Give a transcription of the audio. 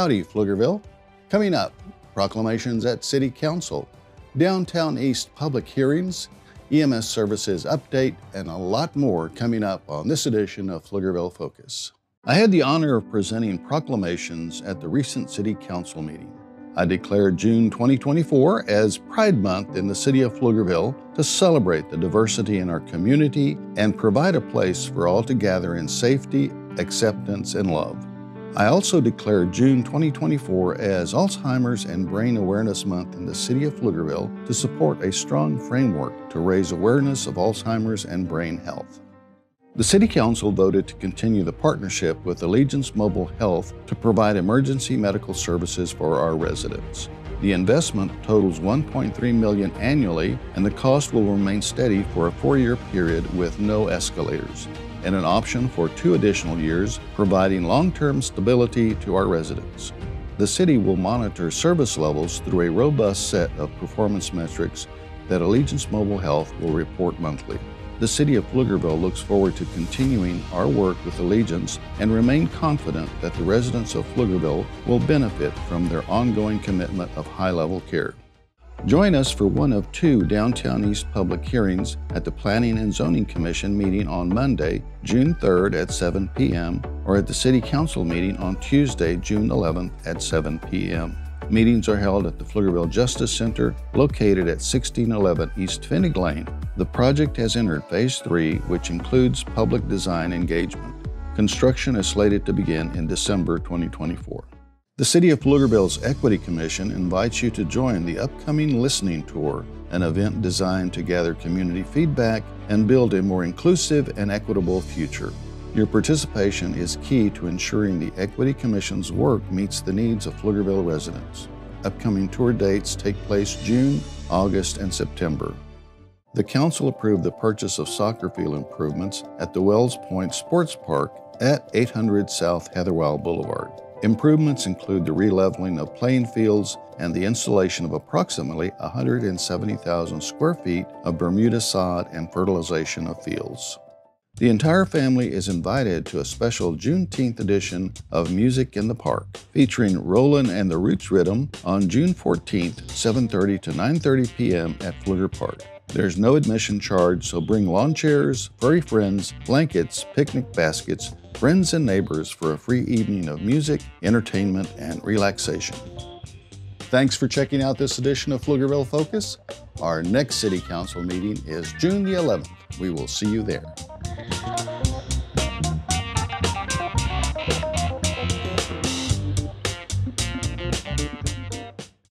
Howdy, Pflugerville. Coming up, proclamations at City Council, Downtown East public hearings, EMS services update, and a lot more coming up on this edition of Pflugerville Pfocus. I had the honor of presenting proclamations at the recent City Council meeting. I declared June 2024 as Pride Month in the city of Pflugerville to celebrate the diversity in our community and provide a place for all to gather in safety, acceptance, and love. I also declared June 2024 as Alzheimer's and Brain Awareness Month in the City of Pflugerville to support a strong framework to raise awareness of Alzheimer's and brain health. The City Council voted to continue the partnership with Allegiance Mobile Health to provide emergency medical services for our residents. The investment totals 1.3 million annually and the cost will remain steady for a 4-year period with no escalators and an option for two additional years, providing long term stability to our residents. The City will monitor service levels through a robust set of performance metrics that Allegiance Mobile Health will report monthly. The City of Pflugerville looks forward to continuing our work with Allegiance and remain confident that the residents of Pflugerville will benefit from their ongoing commitment of high level care. Join us for one of two Downtown East public hearings at the Planning and Zoning Commission meeting on Monday, June 3rd at 7 p.m., or at the City Council meeting on Tuesday, June 11th at 7 p.m. Meetings are held at the Pflugerville Justice Center, located at 1611 East Pfennig Lane. The project has entered Phase 3, which includes public design engagement. Construction is slated to begin in December 2024. The City of Pflugerville's Equity Commission invites you to join the upcoming Listening Tour, an event designed to gather community feedback and build a more inclusive and equitable future. Your participation is key to ensuring the Equity Commission's work meets the needs of Pflugerville residents. Upcoming tour dates take place June, August, and September. The Council approved the purchase of soccer field improvements at the Wells Point Sports Park at 800 South Heatherwild Boulevard. Improvements include the releveling of playing fields and the installation of approximately 170,000 square feet of Bermuda sod and fertilization of fields. The entire family is invited to a special Juneteenth edition of Music in the Park, featuring Roland and the Roots Rhythm on June 14th, 7:30 to 9:30 p.m. at Pfluger Park. There's no admission charge, so bring lawn chairs, furry friends, blankets, picnic baskets, friends and neighbors for a free evening of music, entertainment, and relaxation. Thanks for checking out this edition of Pflugerville Pfocus. Our next City Council meeting is June the 11th. We will see you there. Oh,